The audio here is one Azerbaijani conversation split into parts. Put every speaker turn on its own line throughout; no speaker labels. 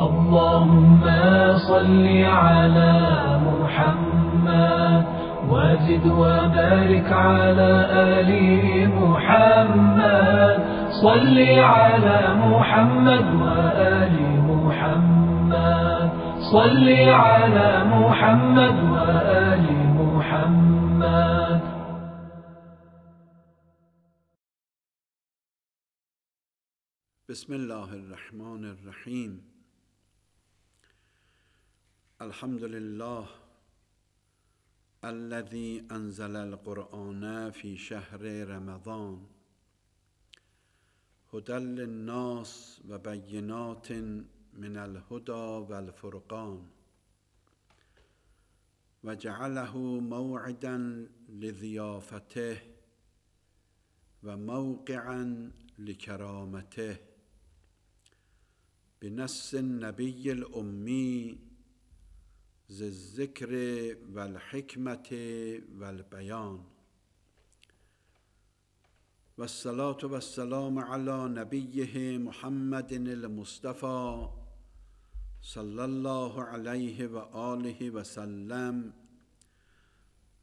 اللهم صل على محمد وزد وبارك على آل محمد. صل على محمد وآل محمد. صل على محمد وآل محمد.
بسم الله الرحمن الرحیم الحمد لله الذي أنزل القرآن في شهر رمضان. هدى للناس وبينات من الهدى والفرقان وجعله موعدا لضيافته وموقعا لكرامته. بنص النبي ز ذکر و الحکمت و البیان. و الصلاة و السلام علی نبیه محمد المصطفى صلى الله علیه و آله و سلم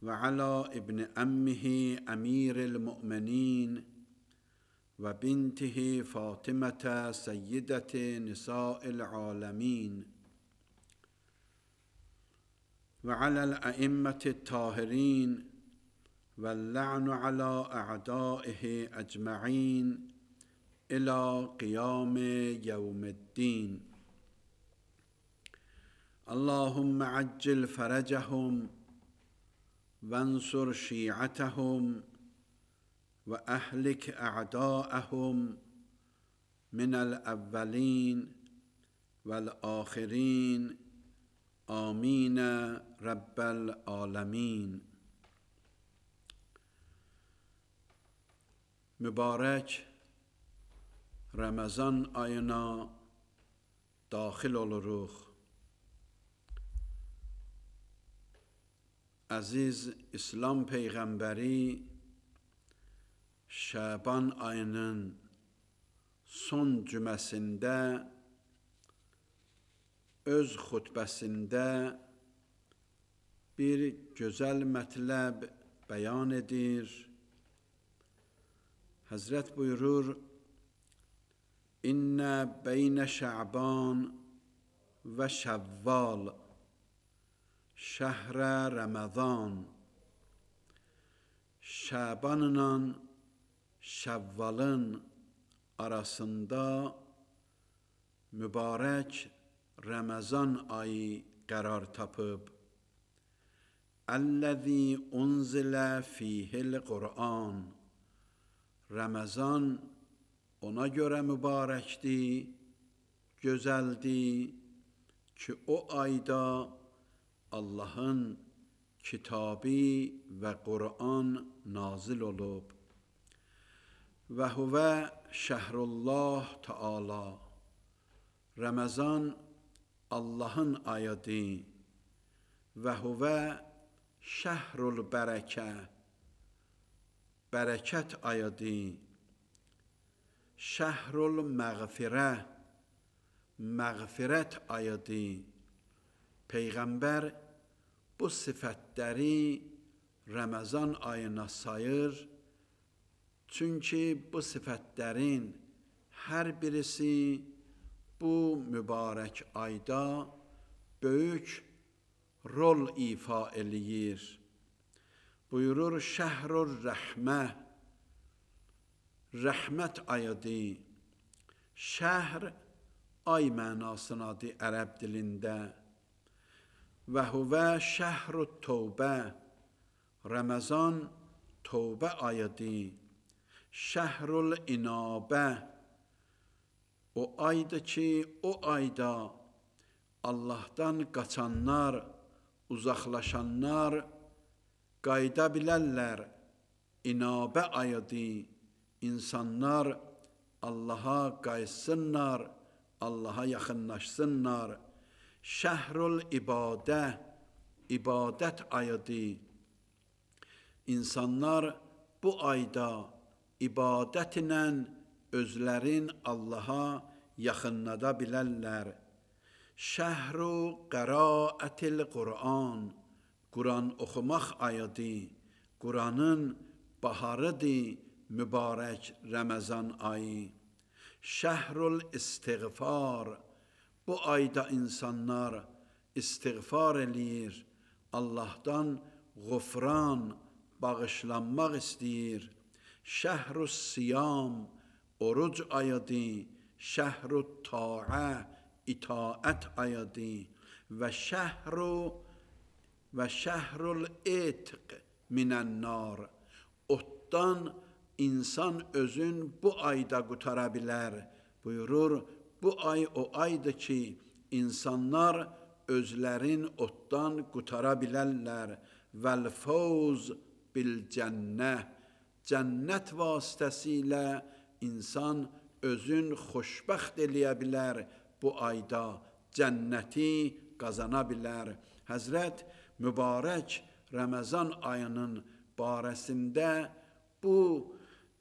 و علی ابن امه امیر المؤمنین و بنته فاطمه سیدت نساء العالمین. وعلى الأئمة الطاهرين واللعن على أعدائه أجمعين إلى قيام يوم الدين. اللهم عجل فرجهم وانصر شيعتهم وأهلك أعداءهم من الأولين والآخرين. آمين. رب العالمين mübarək Ramazan ayına daxil oluruq. Əziz İslam peyğəmbəri Şaban ayının son cüməsində öz xutbəsində bir gözəl mətləb bəyan edir. Həzrət buyurur: İnnə beynə Şaban və Şəvval şəhrə Ramazan Şabanla Şəvvalın arasında mübarək Ramazan ayı qərar tapıb. Əlləzi unzilə fihil Qur'an Ramazan ona görə mübarəkdir, gözəldir ki, o ayda Allahın kitabı və Qur'an nazil olub. Və huvə şəhrullah Taala Ramazan Allahın ayıdır və huvə şəhrul bərəkə bərəkət ayıdır. Şəhrul məğfirə məğfirət ayıdır. Peyğəmbər bu sifətləri Ramazan ayına sayır. Çünki bu sifətlərin hər birisi bu mübarək ayda böyük rol ifa eləyir. Buyurur şəhrur rəhmə rəhmət ayıdır. Şəhr ay mənasınadır ərəb dilində. Və huvə şəhru tövbə Ramazan tövbə ayıdır. Şəhrul inabə o aydır ki, o ayda Allahdan qaçanlar, uzaqlaşanlar qayda bilərlər. İnabə ayıdır. İnsanlar Allaha qaysınlar, Allaha yaxınlaşsınlar. Şəhrul ibadə, ibadət ayıdır. İnsanlar bu ayda ibadətlə özlərin Allaha yaxınlada bilərlər. Şəhr qiraətil Qur'an Quran oxumaq ayıdır. Quranın baharıdır mübarək Ramazan ayı. Şəhrul istiğfar bu ayda insanlar istiğfar eləyir. Allahdanğufran, bağışlanmaq istəyir. Şəhrus siyam oruc ayıdır. Şəhrut ta'a itaət ayıdır və şəhru və şəhrul etq minən nar. Otdan insan özün bu ayda qutara bilər. Buyurur, bu ay o aydır ki, insanlar özlərin otdan qutara bilərlər. Vəl fawz bil cənnə. Cənnət vasitəsilə insan özün xoşbəxt eləyə bilər bu ayda cənnəti qazana bilər. Həzrət mübarək Ramazan ayının barəsində bu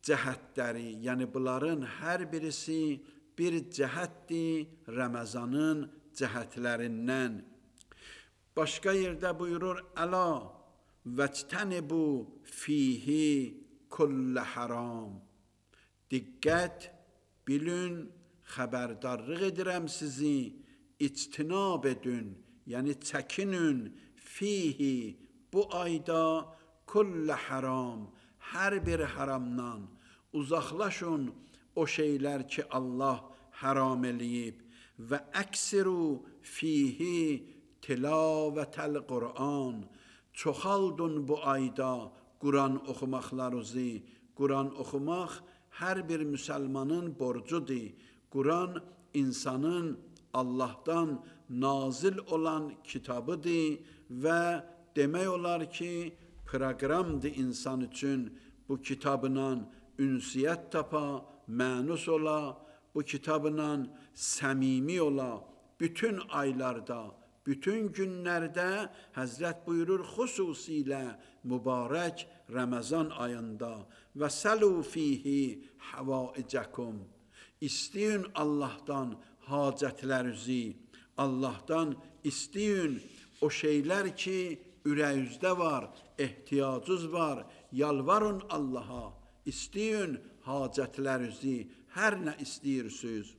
cəhətləri, yəni bunların hər birisi bir cəhətdir Ramazanın cəhətlərindən. Başqa yerdə buyurur: "Əla vəctənibu fihi kullə haram." Diqqət, bilin, xəbərdarlıq edirəm sizi, ictinab edin, yəni çəkinin fihi bu ayda kullə haram, hər bir haramdan uzaqlaşın o şeylər ki, Allah haram eləyib və əksiru fihi tilavətəl Qur'an çoxaldın bu ayda Quran oxumaqlarınızı. Quran oxumaq hər bir müsəlmanın borcudur. Quran insanın Allahdan nazil olan kitabıdır və demək olar ki, proqramdır insan üçün bu kitabla ünsiyyət tapa, mənus ola, bu kitabla səmimi ola, bütün aylarda, bütün günlərdə Həzrət buyurur, xüsusilə mübarək Ramazan ayında və səlu fihi həvaicəkum. İsteyin Allahdan hacətlərinizi, Allahdan isteyin o şeylər ki, ürəyinizdə var, ehtiyacınız var, yalvarın Allaha, isteyin hacətlərinizi, hər nə istəyirsiniz.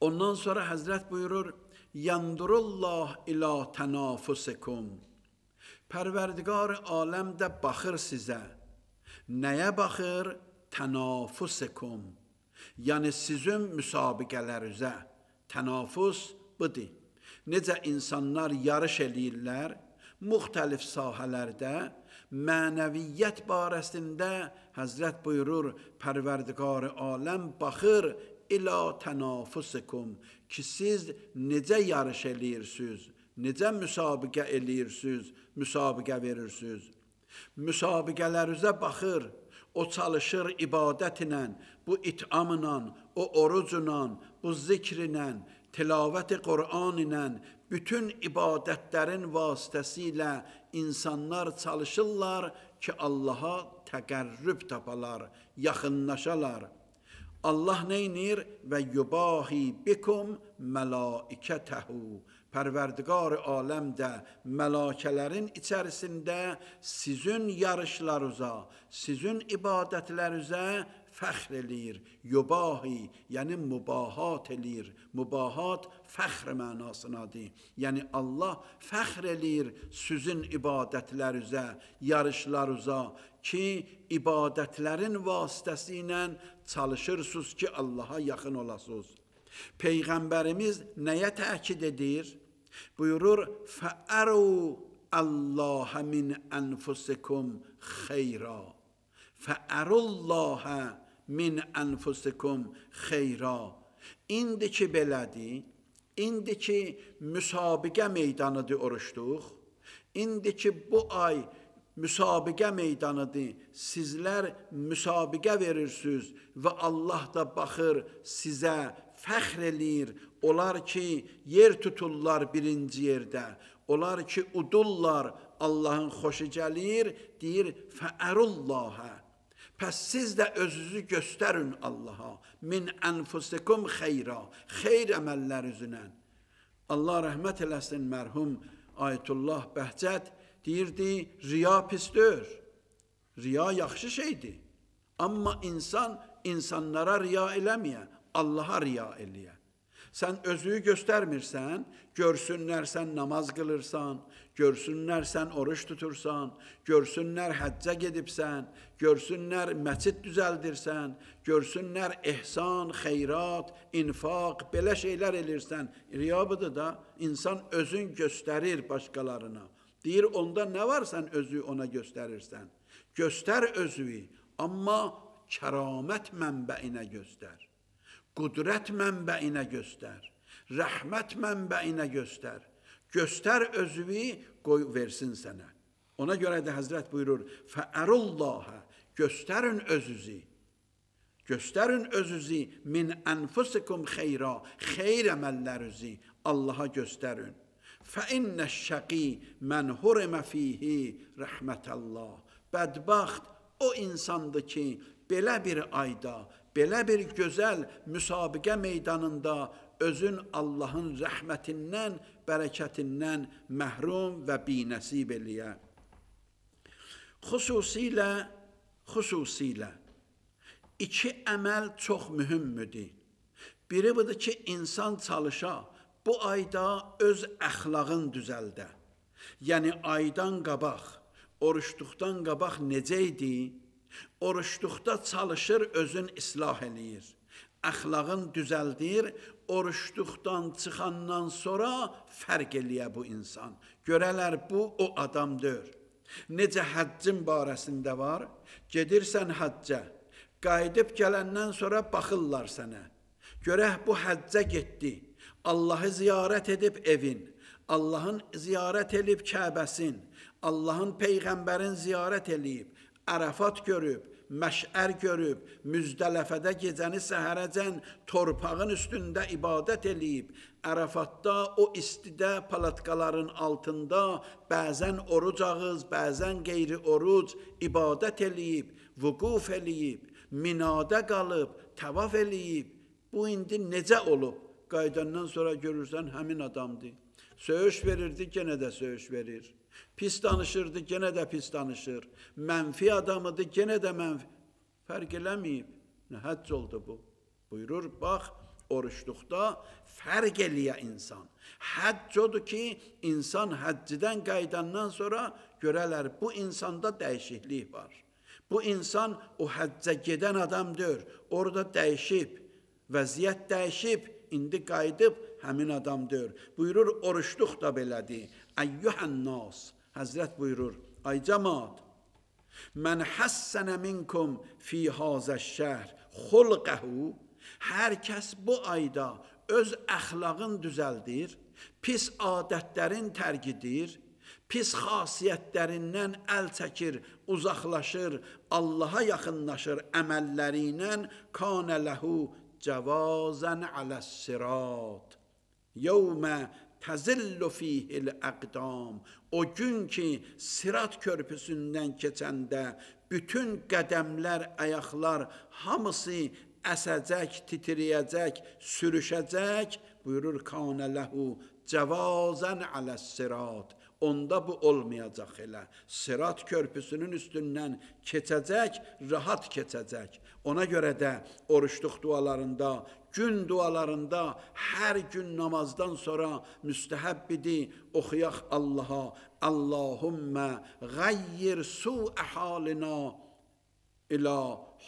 Ondan sonra Həzrət buyurur, Yandurullah ila tənafusikum. Pərverdigar aləm də baxır sizə. Nəyə baxır? Tənafusikum. Yəni sizin müsabiqələrinizə. Tənafus budur. Necə insanlar yarış eləyirlər, müxtəlif sahələrdə, mənəviyyət barəsində Həzrət buyurur, Pərverdigar aləm baxır ilə tənafusikum ki, siz necə yarış eləyirsiniz, necə müsabiqə eləyirsiniz, müsabiqə verirsiniz. Müsabiqələrinizə baxır, o çalışır ibadətlə, bu itamla, o orucla, bu zikrinlə, tilavət-i Qur'an ilə, bütün ibadətlərin vasitəsilə insanlar çalışırlar ki, Allaha təqərrüb tapalar, yaxınlaşalar. Allah neynir? Və yubahi bikum mələikətəhu. Pərverdigar aləm də mələkələrin içərisində sizin yarışlarınıza, sizin ibadətlərinizə fəxr eləyir. Yubahi, yəni mübahat eləyir. Mübahat fəxr mənasınadır. Yəni Allah fəxr eləyir sizin ibadətlərinizə, yarışlarınıza ki, ibadətlərin vasitəsi ilə çalışırsınız ki, Allaha yaxın olasınız. Peyğəmbərimiz nəyə təkid edir? Buyurur: "Fəəru Allah min anfusikum xeyra." Fəərullaha min anfusikum xeyra. İndi ki belədir, indi ki müsabiqə meydanıdır oruçluq, indi ki bu ay müsabiqə meydanıdır. Sizlər müsabiqə verirsiniz və Allah da baxır sizə fəxr eləyir. Onlar ki, yer tuturlar birinci yerdə. Onlar ki, udurlar, Allahın xoşu gəlir, deyir, fəərullahə. Pəs siz də özünüzü göstərin Allaha. Min ənfusikum xeyra. Xeyr əməllər üzünən. Allah rəhmət eləsin mərhum Ayətullah Bəhcət deyirdi, riya pisdir. Riya yaxşı şeydir. Amma insan insanlara riya eləməyə, Allaha riya eləyə. Sən özünü göstərmirsən, görsünlər sən namaz qılırsan, görsünlər sən oruç tutursan, görsünlər həccə gedibsən, görsünlər məscid düzəldirsən, görsünlər ehsan, xeyrat, infaq, belə şeylər elirsən. Riya budur da, insan özün göstərir başqalarına. Deyir, onda nə var sən özü ona göstərirsən? Göstər özünü, amma kəramət mənbəyinə göstər. Qudrət mənbəyinə göstər. Rəhmət mənbəyinə göstər. Göstər özünü, qoy versin sənə. Ona görə də Həzrət buyurur: "Fəərullahə" göstərin özünüzü. Göstərin özünüzü min anfusikum xeyra, xeyr əməllərinizi Allaha göstərin. Fə innəş-şəqi mən hurimə fihi rəhmətəllah. Bədbəxt o insandır ki, belə bir ayda, belə bir gözəl müsabiqə meydanında özün Allahın rəhmətindən, bərəkətindən məhrum və binəsib eləyə. Xüsusilə, xüsusilə iki əməl çox mühümdür. Biri budur ki, insan çalışa, bu ayda öz əxlağın düzəldə. Yəni aydan qabaq, oruçluqdan qabaq necə idi? Oruçluqda çalışır, özün islah eləyir. Əxlağın düzəldir, oruçluqdan çıxandan sonra fərq eləyə bu insan. Görələr bu o adamdır. Necə həccin barəsində var? Gedirsən həccə, qayıdıb gələndən sonra baxırlar sənə. Görək bu həccə getdi. Allahı ziyarət edib evin, Allahın ziyarət edib Kəbəsin, Allahın peyğəmbərin ziyarət eləyib, Ərəfat görüb, məşər görüb, müzdələfədə gecəni səhərəcən torpağın üstündə ibadət eləyib, Ərəfatda o istidə palatqaların altında bəzən oruc ağız, bəzən qeyri oruc ibadət eləyib, vüquf eləyib, minada qalıb, təvaf eləyib. Bu indi necə olub? Qaydandan sonra görürsən həmin adamdır. Söyüş verirdi, genə də söyüş verir. Pis danışırdı, genə də pis danışır. Mənfi adamıdır, genə də mənfi. Fərq eləməyib. Nə həcc oldu bu? Buyurur, bax, oruçluqda fərq eləyə insan. Həcc odur ki, insan həccidən qaydandan sonra görələr, bu insanda dəyişiklik var. Bu insan o həccə gedən adamdır. Orada dəyişib, vəziyyət dəyişib, indi qayıdıb həmin adamdır. Buyurur, oruçluq da belədir. Əyyuhən nas, Həzrət buyurur, ay cəmaat, mən həssənə minkum fi hazə şəhr xulqəhu, hər kəs bu ayda öz əxlaqın düzəldir, pis adətlərin tərgidir, pis xasiyyətlərindən əl çəkir, uzaqlaşır, Allaha yaxınlaşır əməlləri ilə kanə ləhu cəvazən aləs-sirat. Yevmə təzillu fihil əqdam. O gün ki, sirat körpüsündən keçəndə bütün qədəmlər, ayaqlar hamısı əsəcək, titriyəcək, sürüşəcək. Buyurur kanə ləhu cəvazən aləs-sirat. Onda bu olmayacaq elə. Sirat körpüsünün üstündən keçəcək, rahat keçəcək. Ona görə də oruçluq dualarında gün dualarında hər gün namazdan sonra müstəhəbb idi oxuyaq Allaha Allahummə qayyir su'ə halina ilə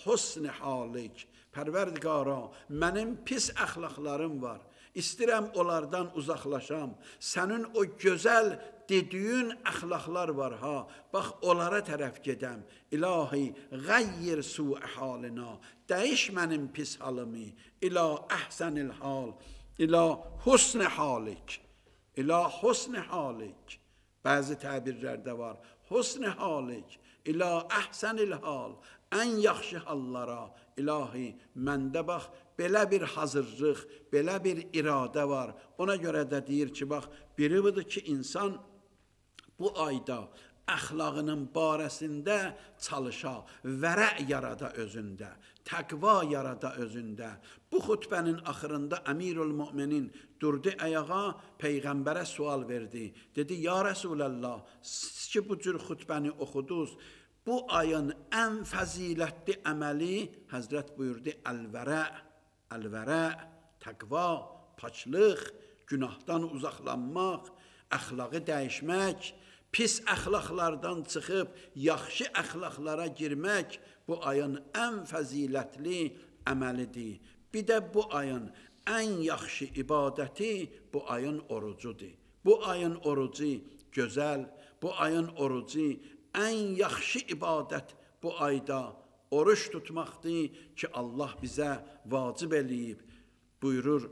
husn halik Pərverdigara mənim pis əxlaqlarım var İstəyirəm onlardan uzaqlaşam. Sənin o gözəl dediyin əxlaqlar var ha. Bax onlara tərəf gedəm. İlahi, qayyir su'ə halina. Dəyiş mənim pis halımı. İla əhsənil hal. İla husn halik. İla husn halik. Bəzi təbirlərdə var. Husn halik. İla əhsənil hal. Ən yaxşı hallara. İlahi, məndə bax belə bir hazırlıq, belə bir iradə var. Ona görə də deyir ki, bax, biri budur ki, insan bu ayda əxlaqının barəsində çalışa, vərə yarada özündə, təqva yarada özündə. Bu xutbənin axırında Əmirül Möminin durdu ayağa, peyğəmbərə sual verdi. Dedi: "Ya Rəsulullah, siz ki bu cür xutbəni oxudunuz, bu ayın ən fəzilətli əməli Həzrət buyurdu: "Əl-vərə, əl-vərə, təqva, paçlıq, günahdan uzaqlanmaq, əxlaqı dəyişmək, pis əxlaqlardan çıxıb yaxşı əxlaqlara girmək bu ayın ən fəzilətli əməlidir. Bir də bu ayın ən yaxşı ibadəti bu ayın orucudur. Bu ayın orucu gözəl, bu ayın orucu ən yaxşı ibadət bu ayda oruç tutmaqdır ki, Allah bizə vacib eləyib. Buyurur,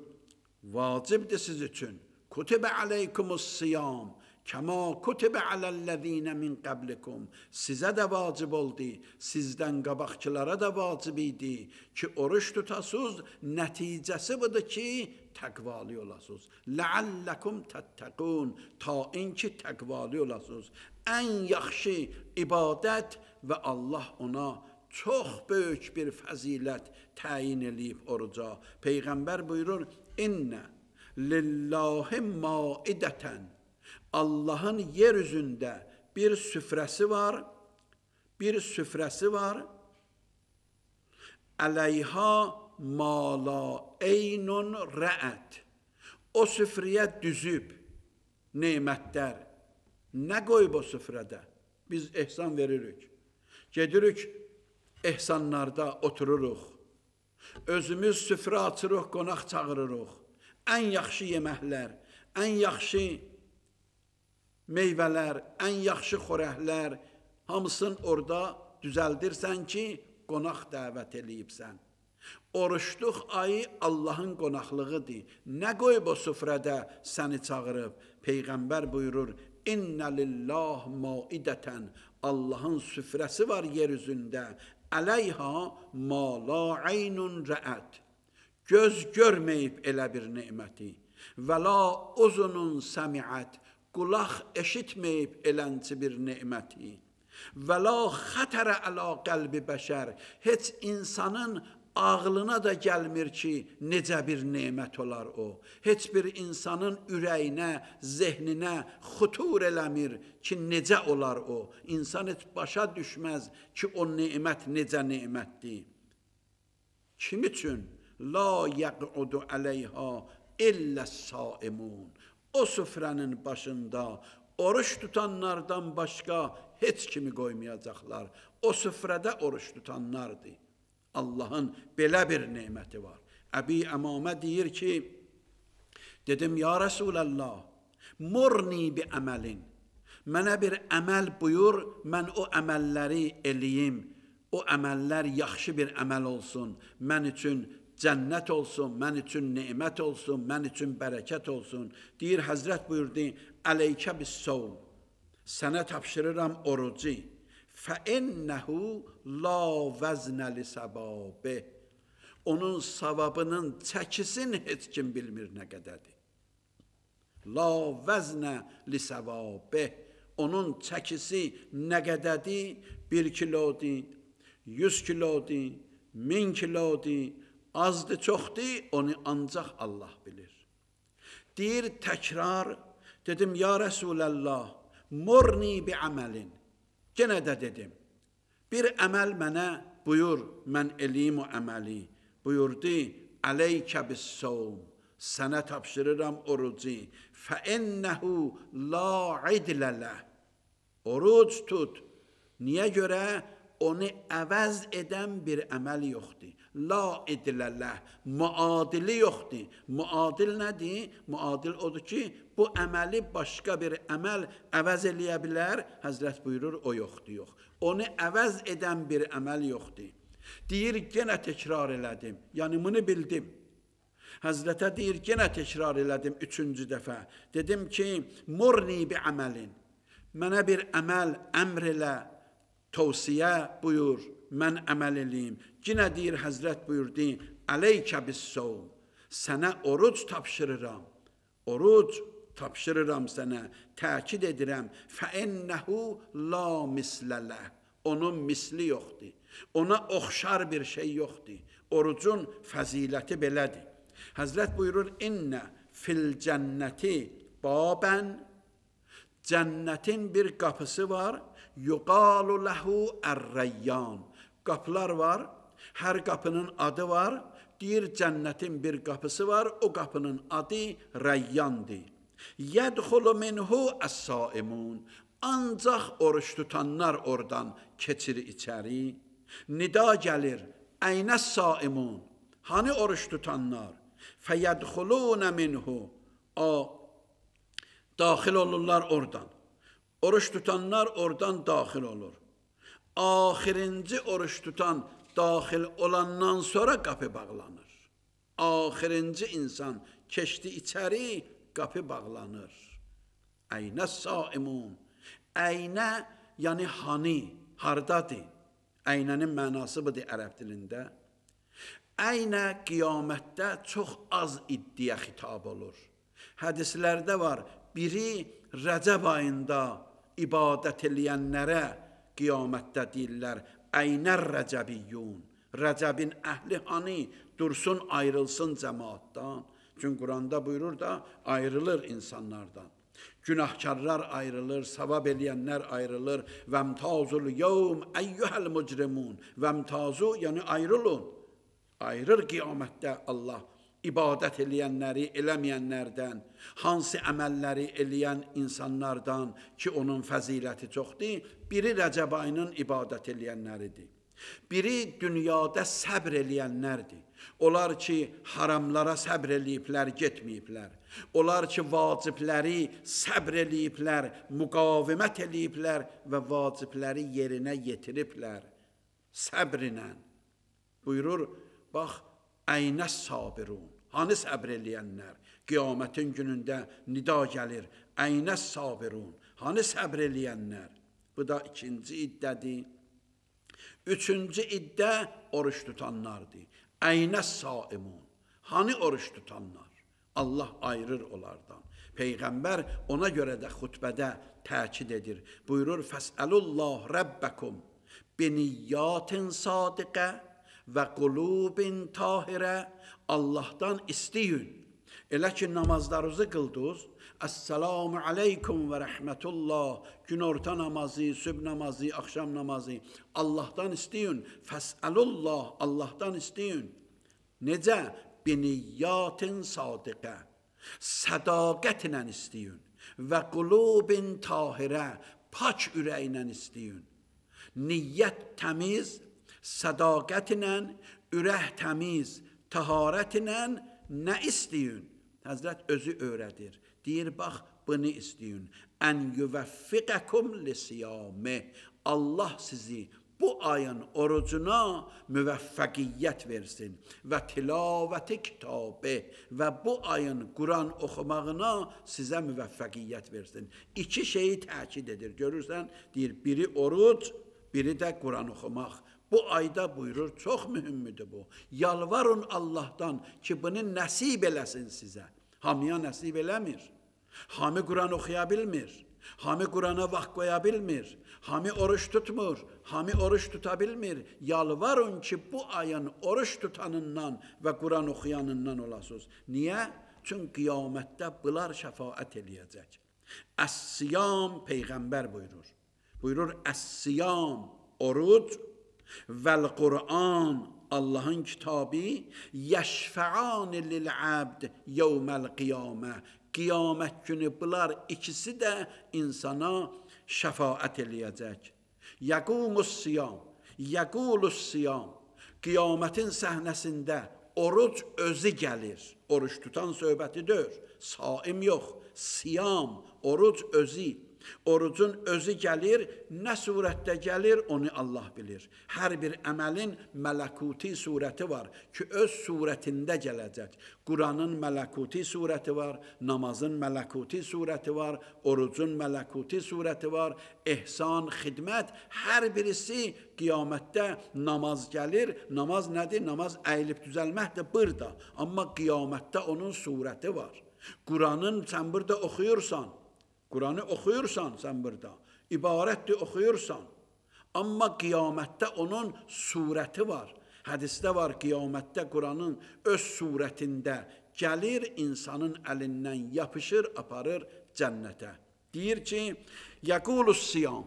vacibdir siz üçün. Kutibə aleykumus siyam. Kəma kutibə aləl-ləzīnə min qablikum. Sizə də vacib oldu, sizdən qabaqçılara da vacib idi ki, oruç tutasınız, nəticəsi budur ki, təqvalı olasınız. Ləalləkum təttəqun, ta inki təqvalı olasınız. Ən yaxşı ibadət və Allah ona çox böyük bir fəzilət təyin eləyib oruca. Peyğəmbər buyurur: "İnnə lillahi maidətən" Allahın yer üzündə bir süfrəsi var, bir süfrəsi var. Əleyha mala eynun rəət. O süfrəyə düzüb nemətlər. Nə qoyub o süfrədə? Biz ehsan veririk. Gedirik ehsanlarda otururuq. Özümüz süfrə açırıq, qonaq çağırırıq. Ən yaxşı yeməklər, ən yaxşı meyvələr, ən yaxşı xörəklər hamısını orada düzəldirsən ki, qonaq dəvət eləyibsən. Oruçluq ayı Allahın qonaqlığıdır. Nə qoyub o süfrədə səni çağırıb? Peyğəmbər buyurur: "İnna lillah maidatan." Allahın süfrəsi var yer üzündə. Əleyha ma la aynun ra'at. Göz görməyib elə bir neməti. Və la uzunun samiat qulaq eşitməyib elənci bir neməti. Və la xətərə əla qəlbi bəşər, heç insanın ağlına da gəlmir ki, necə bir nemət olar o. Heç bir insanın ürəyinə, zehninə xutur eləmir ki, necə olar o. İnsan heç başa düşməz ki, o nemət necə nemətdir. Kim üçün? La yəqudu əleyha illə saimun. O süfrənin başında oruç tutanlardan başqa heç kimi qoymayacaqlar. O süfrədə oruç tutanlardır. Allahın belə bir neməti var. Əbi Əmamə deyir ki, dedim, ya Rəsulallah, murni bi əməlin. Mənə bir əməl buyur, mən o əməlləri eləyim. O əməllər yaxşı bir əməl olsun. Mən üçün cənnət olsun, mən üçün nemət olsun, mən üçün bərəkət olsun. Deyir Həzrət buyurdu: "Əleykə bis-sawm." Sənə tapşırıram orucu. Fəinnehu la vəznə li səbabi. Onun savabının çəkisini heç kim bilmir nə qədərdir. La vəznə li səvabi. Onun çəkisi nə qədərdir? 1 kilodur, 100 kilodur, 1000 kilodur, azdır, çoxdur, onu ancaq Allah bilir. Deyir təkrar, dedim, ya Rəsuləllah, morni bi əməlin. Genə də dedim, bir əməl mənə buyur, mən eləyim o əməli. Buyurdu, əleykə bis-sovm, sənə tapşırıram orucu. Fəennəhu la idlələ. Oruc tut. Niyə görə? Onu əvəz edən bir əməl yoxdur la edilərlər. Muadili yoxdur. Muadil nədir? Muadil odur ki, bu əməli başqa bir əməl əvəz eləyə bilər. Həzrət buyurur, o yoxdur, yox. Onu əvəz edən bir əməl yoxdur. Deyir, yenə təkrar elədim. Yəni bunu bildim. Həzrətə deyir, yenə təkrar elədim üçüncü dəfə. Dedim ki, murni bi əməlin. Mənə bir əməl əmr elə, tövsiyə buyur, mən əməl eləyim. Yenə deyir Həzrət buyurdu, Əleykə bis-sovm. Sənə oruc tapşırıram. Oruc tapşırıram sənə, təkid edirəm, fəənnəhu la mislələ. Onun misli yoxdur. Ona oxşar bir şey yoxdur. Orucun fəziləti belədir. Həzrət buyurur, İnnə fil cənnəti babən Cənnətin bir qapısı var, yuqalu ləhu ər-rəyyan. Qapılar var, hər qapının adı var. Deyir cənnətin bir qapısı var, o qapının adı Rəyyandır. Yədxulu minhu əs-saimun. Ancaq oruç tutanlar oradan keçir içəri. Nida gəlir. Əynə saimun. Hani oruç tutanlar? Fəyədxuluna minhu. O daxil olurlar oradan. Oruç tutanlar oradan daxil olur. Axirinci oruç tutan daxil olandan sonra qapı bağlanır. Axirinci insan keçdi içəri, qapı bağlanır. Əynə saimun. Əynə yəni hani, hardadır? Əynənin mənası budur ərəb dilində. Əynə qiyamətdə çox az iddiyə xitab olur. Hədislərdə var, biri Rəcəb ayında ibadət eləyənlərə qiyamətdə deyirlər, Əynər Rəcəbiyyun. Rəcəbin əhli hani dursun, ayrılsın cəmaatdan. Çünki Quranda buyurur da, ayrılır insanlardan. Günahkarlar ayrılır, savab eləyənlər ayrılır. Vəmtazul yevm əyyuhəl mucrimun. Vəmtazu yəni ayrılın. Ayrır qiyamətdə Allah ibadət eləyənləri eləməyənlərdən, hansı əməlləri eləyən insanlardan ki, onun fəziləti çoxdur, biri Rəcəb ayının ibadət eləyənləridir. Biri dünyada səbr eləyənlərdir. Onlar ki, haramlara səbr eləyiblər, getməyiblər. Onlar ki, vacibləri səbr eləyiblər, müqavimət eləyiblər və vacibləri yerinə yetiriblər. Səbrinə. Buyurur, bax, əynə sabirun. Hanı səbr eləyənlər? Qiyamətin günündə nida gəlir. Əynə sabirun. Hanı səbr eləyənlər? Bu da ikinci iddədir. Üçüncü iddə oruç tutanlardır. Əynə saimun. Hani oruç tutanlar? Allah ayırır onlardan. Peyğəmbər ona görə də xutbədə təkid edir. Buyurur: "Fəsəlullah Rabbakum biniyyatin sadiqə və qulubin tahirə." Allahdan istəyin. Elə ki namazlarınızı qıldınız, Əssalamu aleykum və rəhmətullah. Günorta namazı, sübh namazı, axşam namazı. Allahdan istəyin. Fəsəlullah, Allahdan istəyin. Necə? Biniyyatin sadiqə. Sədaqətlə istəyin. Və qulubin tahirə. Pak ürəklə istəyin. Niyyət təmiz, sədaqətlə, ürək təmiz, təharətlə nə istəyin? Həzrət özü öyrədir. Deyir, bax, bunu istəyin. Ən yüvəffiqəkum lisiyamə. Allah sizi bu ayın orucuna müvəffəqiyyət versin və tilavəti kitabı və bu ayın Quran oxumağına sizə müvəffəqiyyət versin. İki şeyi təkid edir. Görürsən, deyir, biri oruc, biri də Quran oxumaq. Bu ayda buyurur, çox mühümdür bu. Yalvarın Allahdan ki, bunu nəsib eləsin sizə. Hamıya nəsib eləmir. Hamı Quran oxuya bilmir. Hamı Qurana vaxt qoya bilmir. Hamı oruç tutmur. Hamı oruç tuta bilmir. Yalvarın ki, bu ayın oruç tutanından və Quran oxuyanından olasınız. Niyə? Çünki qiyamətdə bunlar şəfaət eləyəcək. Əs-siyam Peyğəmbər buyurur. Buyurur, əs-siyam, oruc vəl-Qur'an, Allahın kitabı yəşfəan lil-abd yevməl-qiyamə qiyamət günü bunlar ikisi də insana şəfaət eləyəcək. Yəqumus siyam, yəqulus siyam. Qiyamətin səhnəsində oruc özü gəlir. Oruç tutan söhbəti deyil. Saim yox, siyam, oruc özü. Orucun özü gəlir, nə surətdə gəlir, onu Allah bilir. Hər bir əməlin mələkuti surəti var ki, öz surətində gələcək. Quranın mələkuti surəti var, namazın mələkuti surəti var, orucun mələkuti surəti var, ehsan, xidmət, hər birisi qiyamətdə namaz gəlir. Namaz nədir? Namaz əyilib düzəlməkdir burada. Amma qiyamətdə onun surəti var. Quranın sən burada oxuyursan, Quranı oxuyursan sən burada, ibarətdir oxuyursan. Amma qiyamətdə onun surəti var. Hədisdə var qiyamətdə Quranın öz surətində gəlir insanın əlindən yapışır, aparır cənnətə. Deyir ki, yəqulus siyam.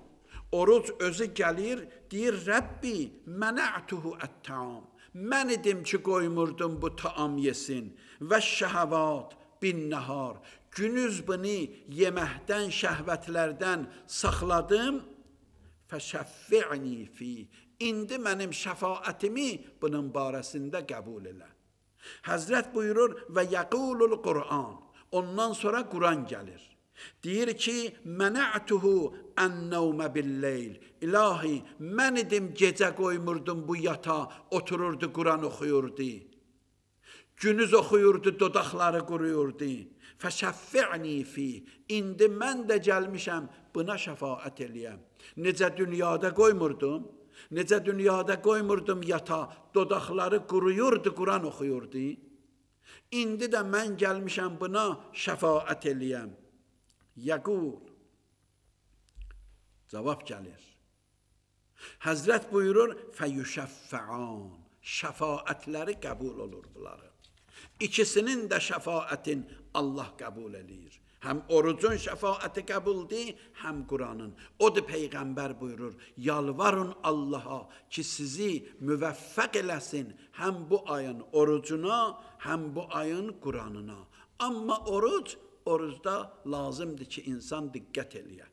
Oruc özü gəlir, deyir Rəbbi mənə'tuhu ət-taam. Mən idim ki, qoymurdum bu taam yesin və şəhəvat bin nəhar. Günüz bunu yeməkdən, şəhvətlərdən saxladım. Fəşəffi'ni fi. İndi mənim şəfaətimi bunun barəsində qəbul elə. Həzrət buyurur və yəqulul Qur'an. Ondan sonra Quran gəlir. Deyir ki, mənə'tuhu ən-nəvmə bil-leyl. İlahi, mən idim gecə qoymurdum bu yata, otururdu Quran oxuyurdu. Günüz oxuyurdu, dodaqları quruyurdu. Fəşəffi'ni fi. İndi mən də gəlmişəm buna şəfaət eləyəm. Necə dünyada qoymurdum? Necə dünyada qoymurdum yata, dodaqları quruyurdu, Quran oxuyurdu. İndi də mən gəlmişəm buna şəfaət eləyəm. Yəqul. Cavab gəlir. Həzrət buyurur, fəyüşəffəan. Şəfaətləri qəbul olur bunların. İkisinin də şəfaətin Allah qəbul eləyir. Həm orucun şəfaəti qəbuldir, həm Quranın. Odur Peyğəmbər buyurur, yalvarın Allaha ki, sizi müvəffəq eləsin həm bu ayın orucuna, həm bu ayın Quranına. Amma oruc, orucda lazımdır ki, insan diqqət eləyə.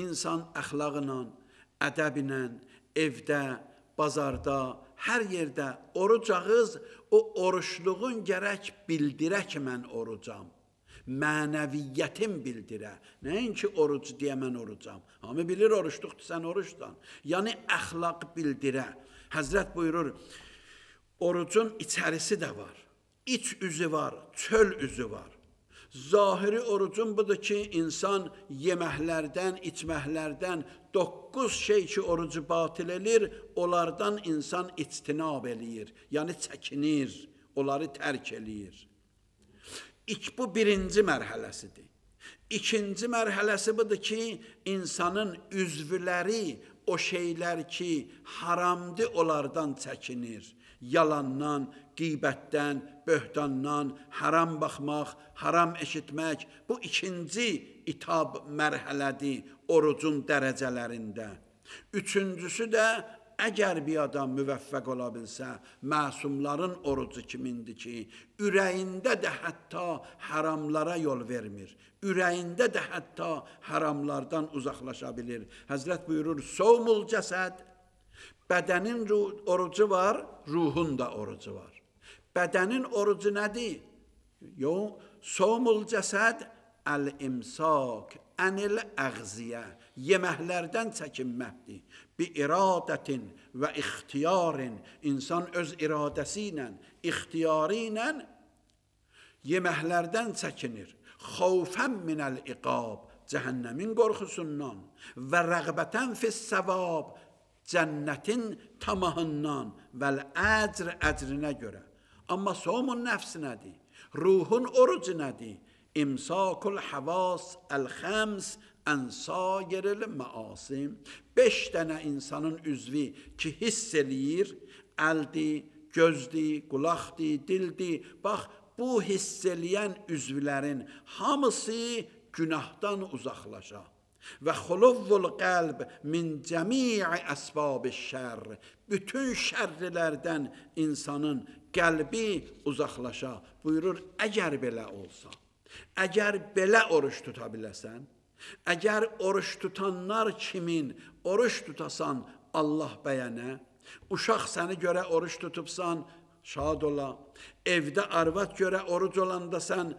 İnsan əxlaqla, ədəblə, evdə, bazarda, hər yerdə oruc ağız, o oruçluğun gərək bildirə ki, mən orucam mənəviyyətin bildirə. Nəinki oruc deyə mən orucam. Hamı bilir oruçluqdur, sən oruçdan. Yəni əxlaq bildirə. Həzrət buyurur, orucun içərisi də var. İç üzü var, çöl üzü var. Zahiri orucun budur ki, insan yeməklərdən, içməklərdən 9 şey ki, orucu batil edir, onlardan insan içtinab eləyir, yəni çəkinir, onları tərk eləyir. İlk bu birinci mərhələsidir. İkinci mərhələsi budur ki, insanın üzvləri o şeylər ki, haramdır, onlardan çəkinir. Yalandan, qeybətdən, böhtandan, haram baxmaq, haram eşitmək bu ikinci itab mərhələdir orucun dərəcələrində. Üçüncüsü də Əgər bir adam müvəffəq ola bilsə, məsumların orucu kimindir ki, ürəyində də hətta haramlara yol vermir. Ürəyində də hətta haramlardan uzaqlaşa bilir. Həzrət buyurur, "Sovmul cəsəd" Bədənin orucu var, ruhun da orucu var. Bədənin orucu nədir? Yox, somul cəsəd əl-imsak, ənil əğziyə, yeməklərdən çəkinməkdir bi iradətin və ixtiyarın insan öz iradəsi ilə, ixtiyarı ilə yeməklərdən çəkinir. Xavfən minəl iqab, cəhənnəmin qorxusundan və rəğbətən fis-savab, cənnətin tamahından vəl əcr əcrinə görə. Amma somun nəfs nədir? Ruhun orucu nədir? İmsakul havas el-xəms ənsayiril məasim 5 dənə insanın üzvi ki hiss eləyir, əldir, gözdür, qulaqdır, dildir. Bax, bu hiss eləyən üzvlərin hamısı günahdan uzaqlaşa. Və xuluvvul qəlb min cəmi'i əsbab-ı şər. Bütün şərrilərdən insanın qəlbi uzaqlaşa. Buyurur, əgər belə olsa, əgər belə oruç tuta biləsən, Əgər oruç tutanlar kimin oruç tutasan Allah bəyənə, uşaq səni görə oruç tutubsan, şad ola. Evdə arvad görə oruc olanda sən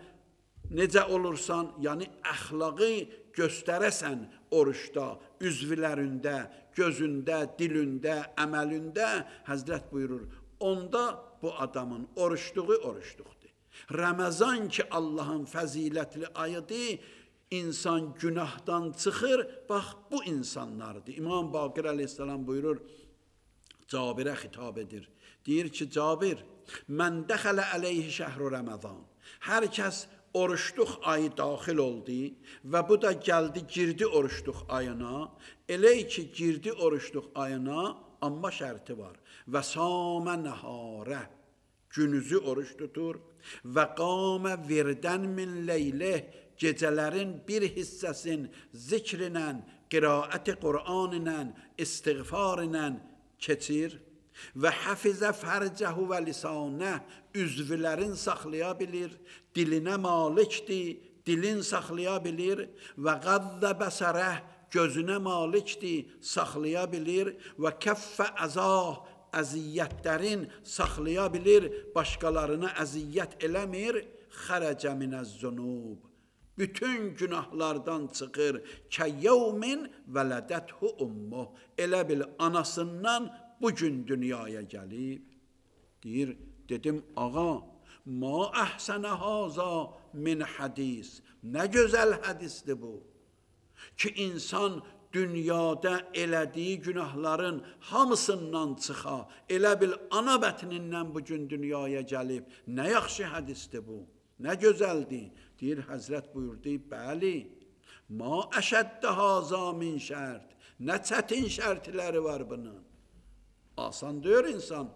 necə olursan, yəni əxlaqı göstərəsən oruçda, üzvlərində, gözündə, dilində, əməlində Həzrət buyurur. Onda bu adamın oruçluğu oruçluqdur. Ramazan ki Allahın fəzilətli ayıdır, insan günahdan çıxır, bax bu insanlardır. İmam Baqir əleyhissalam buyurur, Cabirə xitab edir. Deyir ki, Cabir, mən dəxələ əleyhi şəhru Ramazan. Hər kəs oruçluq ayı daxil oldu və bu da gəldi girdi oruçluq ayına. Elə ki girdi oruçluq ayına, amma şərti var. Və samə nəhərə günüzü oruç tutur. Və qamə virdən min leyleh gecələrin bir hissəsin zikr ilə, qiraət Qur'an ilə, istiğfar ilə keçir. Və hafizə fərcəhu və lisanə üzvlərin saxlaya bilir, dilinə malikdir, dilin saxlaya bilir. Və qaddə bəsərə gözünə malikdir, saxlaya bilir və kəffə əzah əziyyətlərin saxlaya bilir, başqalarına əziyyət eləmir, xərəcə minəz-zunub. Bütün günahlardan çıxır. Kəyyəvmin vələdəthu ummu. Elə bil anasından bu gün dünyaya gəlib. Deyir, dedim, ağa, ma əhsənə haza min hədis. Nə gözəl hədisdir bu. Ki, insan dünyada elədiyi günahların hamısından çıxa, elə bil ana bətnindən bu gün dünyaya gəlib. Nə yaxşı hədisdir bu, nə gözəldir. Deyir, Həzrət buyurdu, bəli, ma əşəddə haza min şərt. Nə çətin şərtləri var bunun. Asan deyir insan.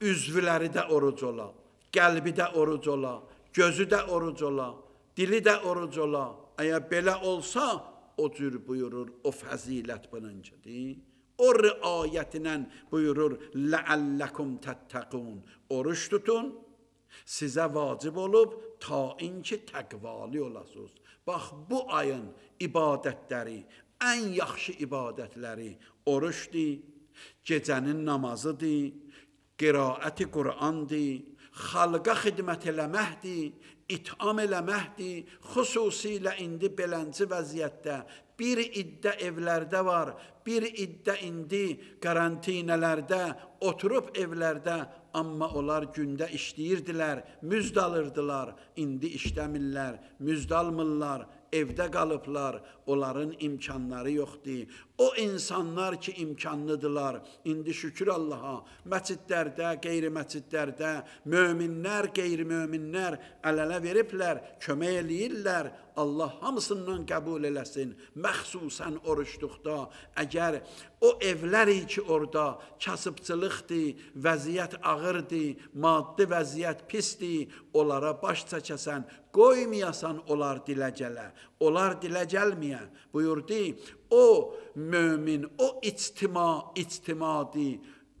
Üzvləri də oruc ola, qəlbi də oruc ola, gözü də oruc ola, dili də oruc ola. Əgər belə olsa, o cür buyurur, o fəzilət bununcudur. O riayətinə buyurur, Ləəlləkum təttəqun. Oruç tutun, sizə vacib olub ta inki təqvali olasınız. Bax, bu ayın ibadətləri, ən yaxşı ibadətləri oruçdur, gecənin namazıdır, qiraəti Qur'andır, xalqa xidmət eləməkdir, itam eləməkdir, xüsusilə indi belənci vəziyyətdə bir iddə evlərdə var, bir iddə indi karantinələrdə, oturub evlərdə, amma onlar gündə işləyirdilər, müzd alırdılar, indi işləmirlər, müzd almırlar, evdə qalıblar, onların imkanları yoxdur. O insanlar ki, imkanlıdırlar, indi şükür Allaha, məcidlərdə, qeyri-məcidlərdə, möminlər, qeyri-möminlər əl-ələ veriblər, kömək eləyirlər, Allah hamısından qəbul eləsin. Məxsusən oruçluqda, əgər o evləri ki, orada kasıbçılıqdır, vəziyyət ağırdır, maddi vəziyyət pisdir, onlara baş çəkəsən, qoymayasan onlar diləcələ, onlar diləcəlməyə. Buyurdu, o mömin, o ictima, ictimadi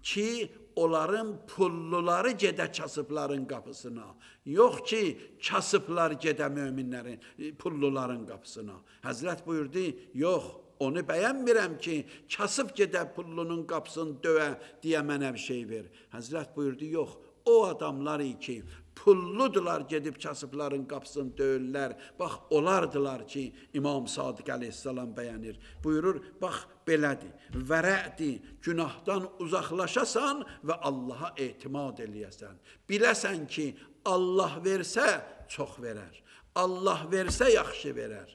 ki, onların pulluları gedə kasıbların qapısına. Yox ki, kasıblar gedə möminlərin, pulluların qapısına. Həzrət buyurdu, yox, onu bəyənmirəm ki, kasıb gedə pullunun qapısını döyə deyə mənə bir şey ver. Həzrət buyurdu, yox, o adamlar ki, pulludular gedib kasıbların qapısını döyürlər. Bax, olardılar ki, İmam Sadiq əleyhissalam bəyənir. Buyurur, bax, belədir, vərəqdir, günahdan uzaqlaşasan və Allaha etimad eləyəsən. Biləsən ki, Allah versə, çox verər. Allah versə, yaxşı verər.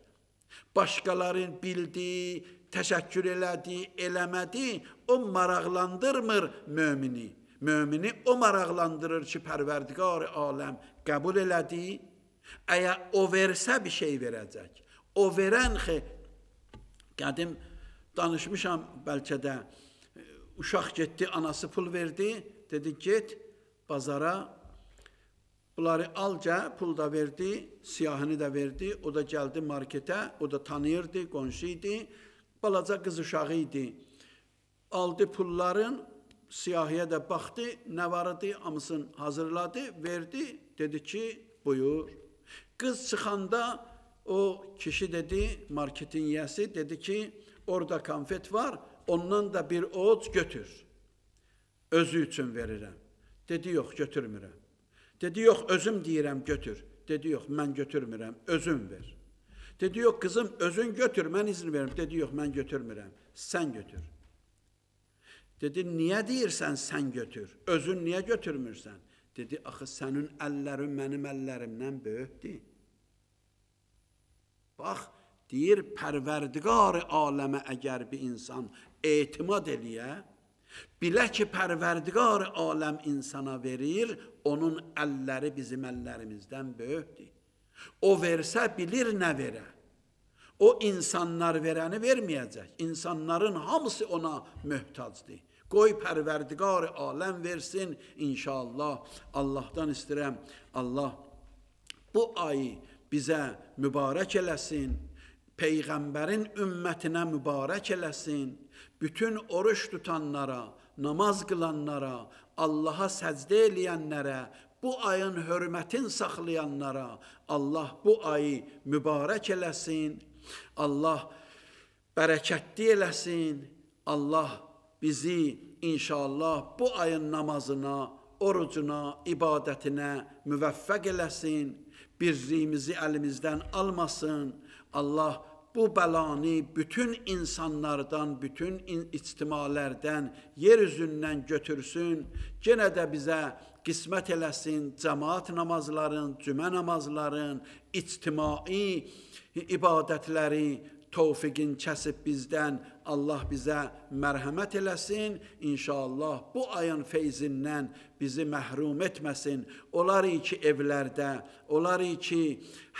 Başqaların bildiyi, təşəkkür elədiyi, eləmədi, o maraqlandırmır mömini. Mömini o maraqlandırır ki, pərverdigar aləm qəbul elədi. Əgər o versə bir şey verəcək. O verən xey, qədim danışmışam bəlkə də, uşaq getdi, anası pul verdi, dedi get bazara, bunları al gəl, pul da verdi, siyahını da verdi, o da gəldi marketə, o da tanıyırdı, qonşu idi, balaca qız uşağı idi. Aldı pulların, siyahıya da baxdı, nə var idi, hamısını hazırladı, verdi, dedi ki, buyur. Qız çıxanda o kişi dedi, marketin yiyəsi dedi ki, orada konfet var, ondan da bir oğuc götür. Özü üçün verirəm. Dedi, yox, götürmürəm. Dedi, yox, özüm deyirəm, götür. Dedi, yox, mən götürmürəm, özün ver. Dedi, yox, qızım, özün götür, mən izin verim. Dedi, yox, mən götürmürəm, sən götür. Dedi, niyə deyirsən sən götür? Özün niyə götürmürsən? Dedi, axı sənin əllərin mənim əllərimdən böyükdür. Bax, deyir, pərverdigar aləmə əgər bir insan etimad eləyə, bilə ki, pərverdigar aləm insana verir, onun əlləri bizim əllərimizdən böyükdür. O versə bilir nə verə. O insanlar verəni verməyəcək. İnsanların hamısı ona möhtacdır. Qoy Pərverdigar aləm versin inşallah. Allahdan istəyirəm. Allah bu ayı bizə mübarək eləsin. Peyğəmbərin ümmətinə mübarək eləsin. Bütün oruç tutanlara, namaz qılanlara, Allaha səcdə eləyənlərə, bu ayın hörmətin saxlayanlara Allah bu ayı mübarək eləsin. Allah bərəkətli eləsin. Allah bizi inşallah bu ayın namazına, orucuna, ibadətinə müvəffəq eləsin. Birliyimizi əlimizdən almasın. Allah bu bəlanı bütün insanlardan, bütün ictimalərdən, yer üzündən götürsün. Yenə də bizə qismət eləsin cəmaat namazların, cümə namazların, ictimai ibadətləri tövfiqin kəsib bizdən Allah bizə mərhəmət eləsin. İnşallah bu ayın feyzindən bizi məhrum etməsin. Onlar ki evlərdə, onlar ki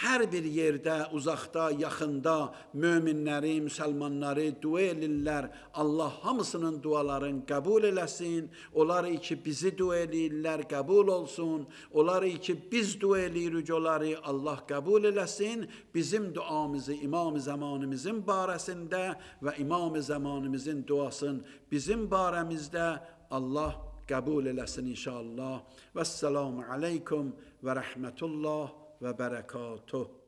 hər bir yerdə, uzaqda, yaxında möminləri, müsəlmanları dua elirlər. Allah hamısının dualarını qəbul eləsin. Onlar ki bizi dua eləyirlər, qəbul olsun. Onlar ki biz dua eləyirik onları, Allah qəbul eləsin. Bizim duamızı İmam zamanımızın barəsində və İmam zamanımızın duasını bizim barəmizdə Allah قبول لسن إن شاء الله. والسلام عليكم ورحمة الله وبركاته.